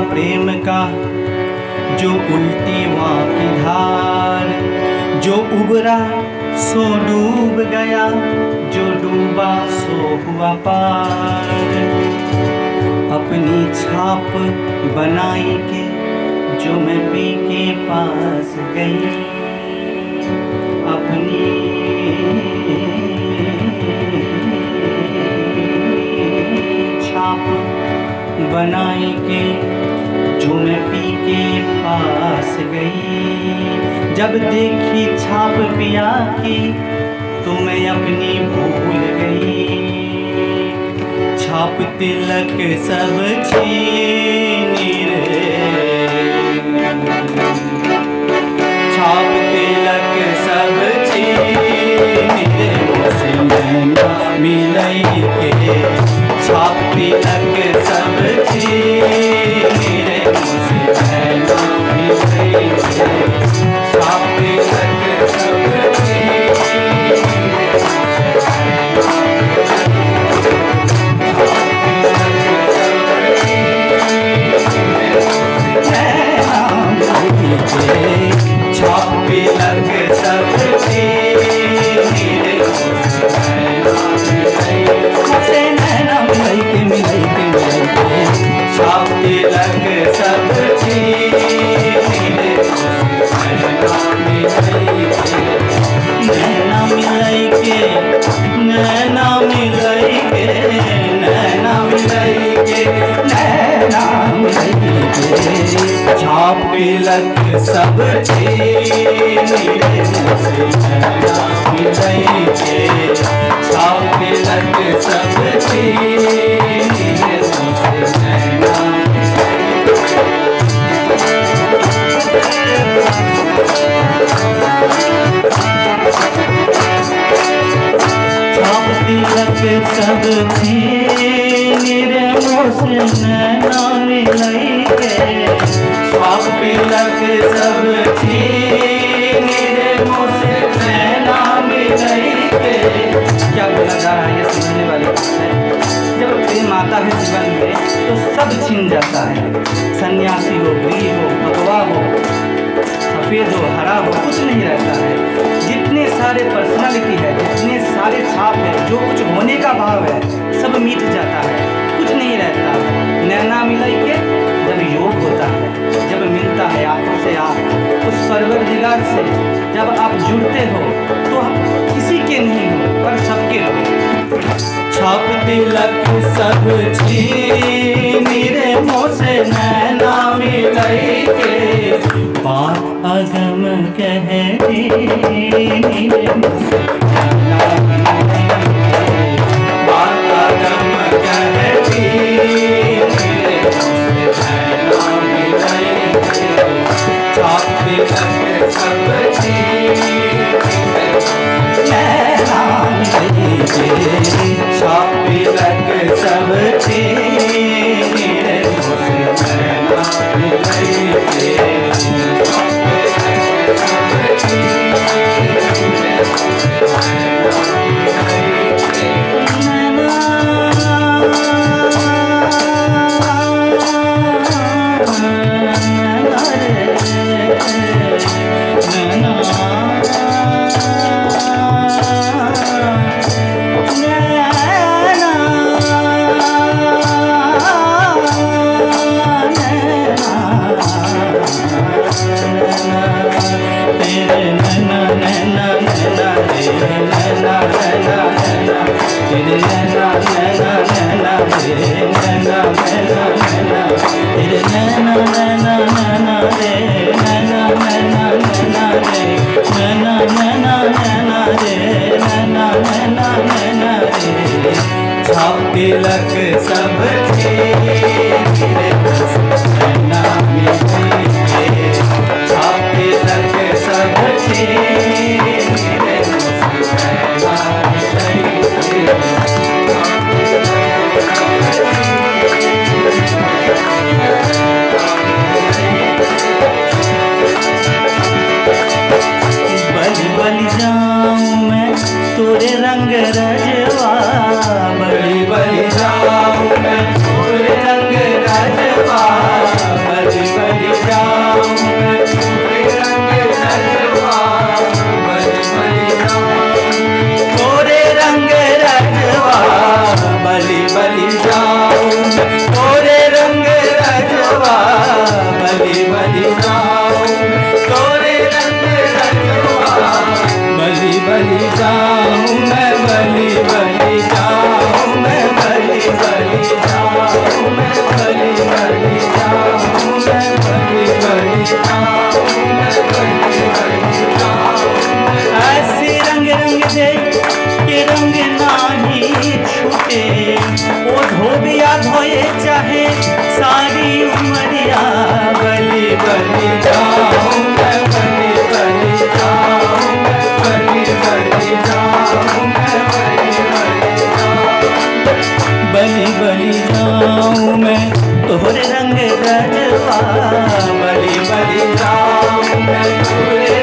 प्रेम का, जो उल्टी की धार, जो उबरा सो डूब गया, जो डूबा सो हुआ पार। अपनी छाप बनाई के, जो मैं पी के पास गई। अपनी छाप बनाई के जो मैं पी के पास गई। जब देखी छाप पिया की तो मैं अपनी भूल गई। छाप तिलक सब छीन छाप तिलक सब मिलई के छाप तिलक सब छीन रे मुझसे मिलई के छाप छाप तिलक सब छाप तिलक सब छाप तिलक सब मेरे तिलक सब क्या बोला जा रहा है ये समझने वाली बात है जब प्रेम आता है जीवन में तो सब छीन जाता है। सन्यासी हो, गरीब हो सफ़ेद हो हरा हो कुछ नहीं रहता है। जितने सारे पर्सनालिटी है, जितने सारे छाप है, जो कुछ होने का भाव है, सब मिट जाता है, कुछ नहीं रहता। नैना मिलई के जब योग होता है, जब मिलता है आँखों से आँख उस परवर दिगार से। जब आप जुड़ते हो तो आप किसी के नहीं हो, पर सबके हो। छाप तिलक सब छीन रे। मोसे नैना मिलई के। बात अगम कह दी रे मोसे नैना। बात अगम कह दी रे मोसे नैना। मिलई के छाप तिलक सब तेरे नैना नैना रंग रजवा छूटे ओ धोबिया धोए चाहे, सारी उमरिया बलि बलि जाऊँ मैं बलि बलि जाऊँ मैं बलि बलि जाऊँ मैं बलि बलि जाऊँ। बलि बलि जाऊँ मैं, तोहरे रंग रजवा बलि बलि जाऊँ मैं, तोहरे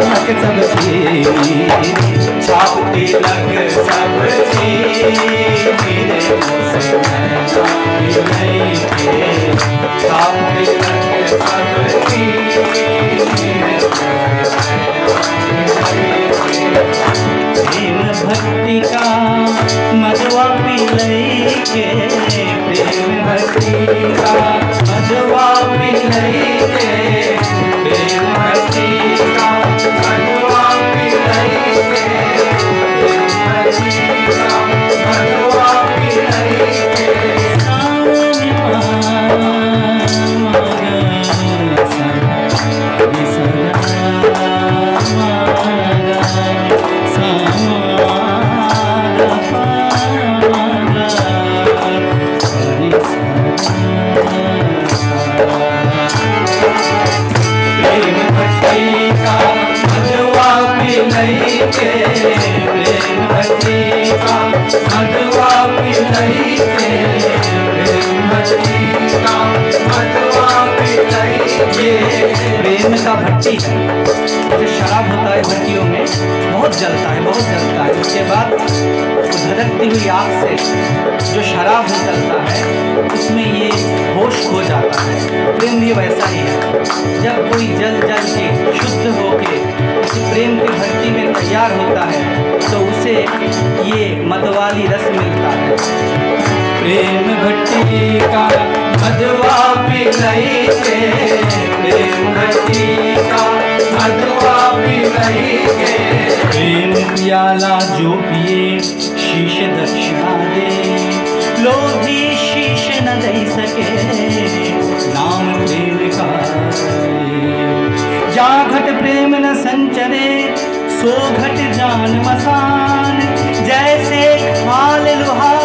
लग सब की रे मोसे मना मिलाई छापी लग सब छाप लग सब छाप लग सब मेरे मुझसे मैना मिलाई के छाप लग सब प्रेम भक्ति का मधुआ पिलई के प्रेम भक्ति का प्रेम का भट्टी जो शराब होता है भट्टियों में, बहुत जलता है, बहुत जलता है। उसके बाद धड़कती हुई आग से जो शराब निकलता है, उसमें ये होश हो जाता है। प्रेम भी वैसा ही है। जब कोई जल जल के शुद्ध होके प्रेम की भट्टी में तैयार होता है तो उसे ये मतवाली रस मिलता है। प्रेम भट्टी का मधुआ पिलई के प्रेम भट्टी का मधुआ पिलई के प्रेम प्याला जो पिए, शीश दक्षिणा दे। लोभी शीश न दे सके, नाम प्रेम का जा घट प्रेम न संचरे, सो घट जान मसान। जैसे खाल लोहार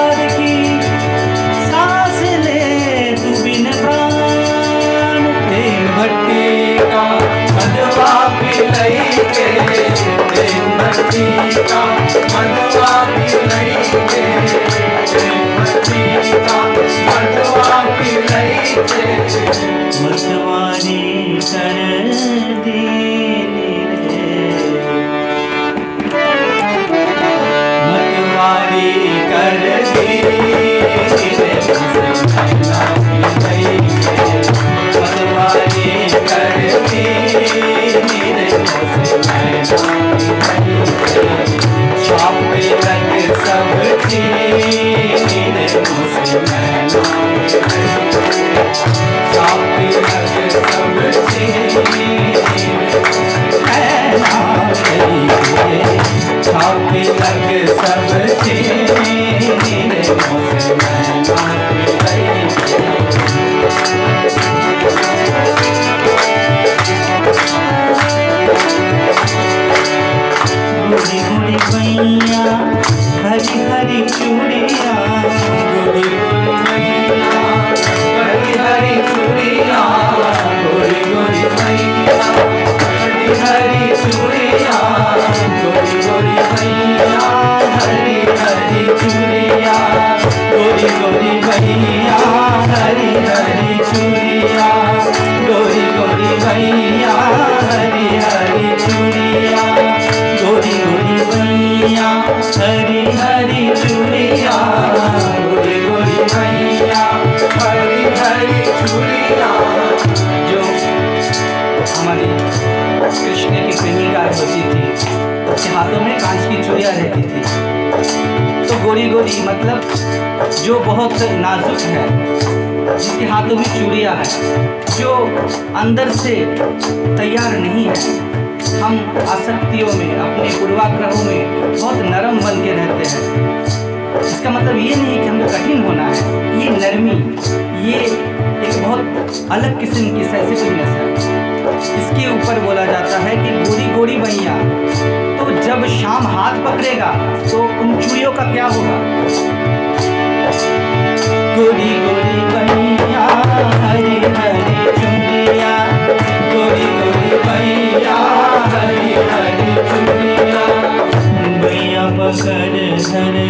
मधुआ पिलई के प्रेम भट्टी का मधुआ पिलई गोरी मतलब जो बहुत नाजुक है, जिसके हाथों में चूड़िया है, जो अंदर से तैयार नहीं है, हम आसक्तियों में, अपने पूर्वाग्रहों में बहुत नरम बन के रहते हैं। इसका मतलब ये नहीं कि हमको कठिन होना है, ये नरमी, ये एक बहुत अलग किस्म की सेंसिटिवनेस है। इसके ऊपर बोला जाता है कि गोरी गोरी तो जब शाम हाथ पकड़ेगा तो उन चूड़ियों का क्या होगा? गोरी गोरी भैया, हरी हरी चुनिया गोरी पकड़ धर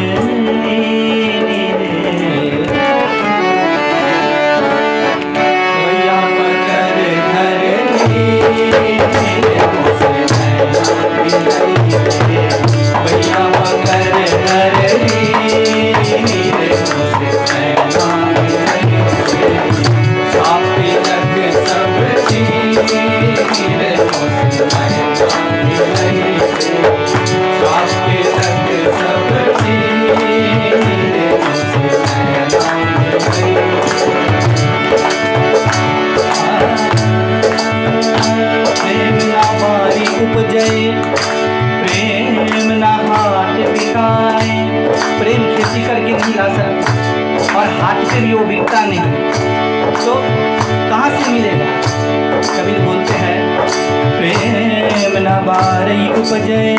बारई उपजय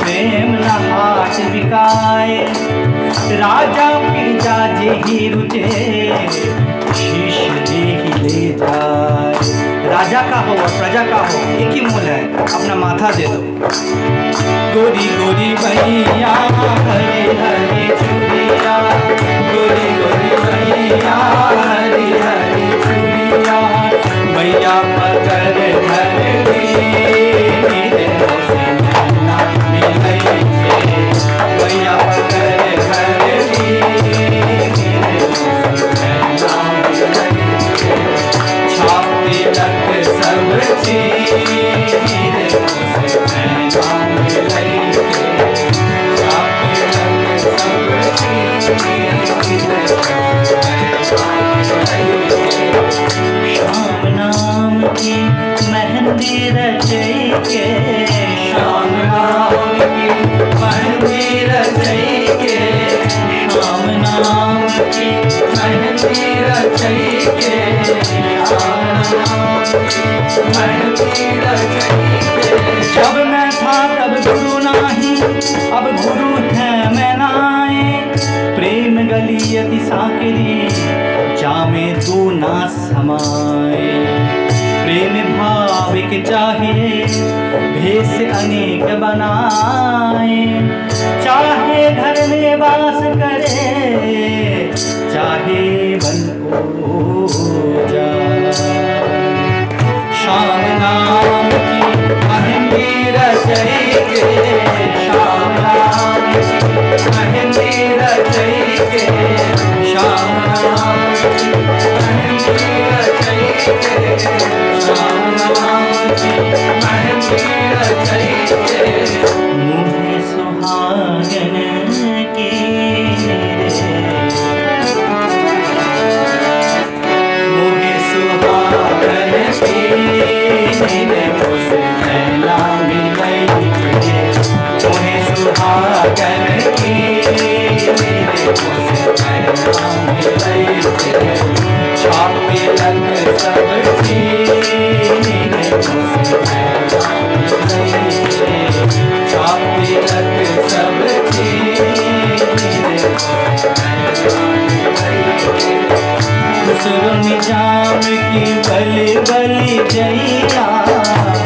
प्रेम न हाट बिकाए। राजा प्रजा जे रुचे, शीश जे ही ले जाए। राजा का हो और प्रजा का हो, एक ही मूल है, अपना माथा दे दो। गोरी गोरी भैया, हरे हरे चूड़िया। गोरी गोरी भैया, हरे हरे चूड़िया। भैया पकड़ धर जब मैं था तब गुरु नाही, अब गुरु है मैं नाए प्रेम गली अति साकरी, जामे तू ना समाए। प्रेम भाविक चाहे भेष अनेक बनाए। रचेंगे श्याम नाम की खुसरो निज़ाम की बलि बलि जैया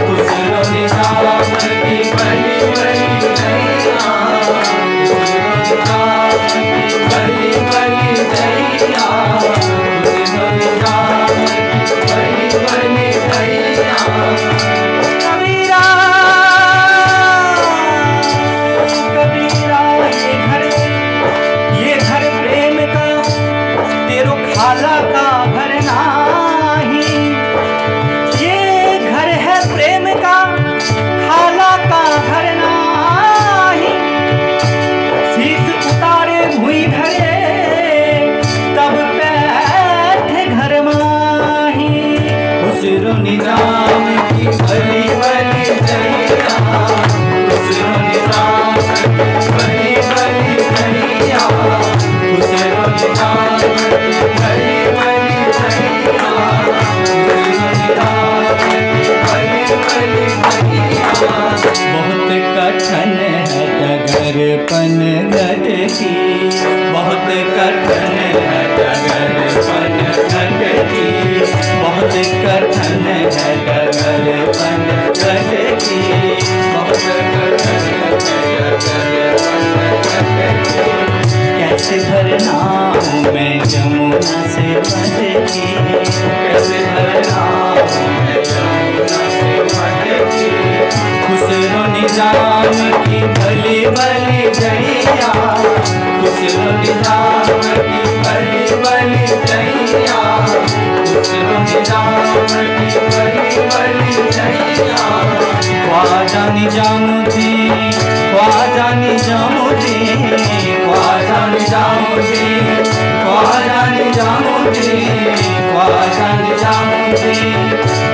खुसरो निज़ाम की बलि बलि जैया बलि बलि जैया खुसरो निज़ाम की बलि बलि जैया ये घर राम की भले भले जैया। उस राम की भले भले जैया। उस राम की भले भले जैया। ख्वाजा निजामुदी ख्वाजा निजामुदी ख्वाजा निजामुदी ख्वाजा निजामुदी ख्वाजा निजामुदी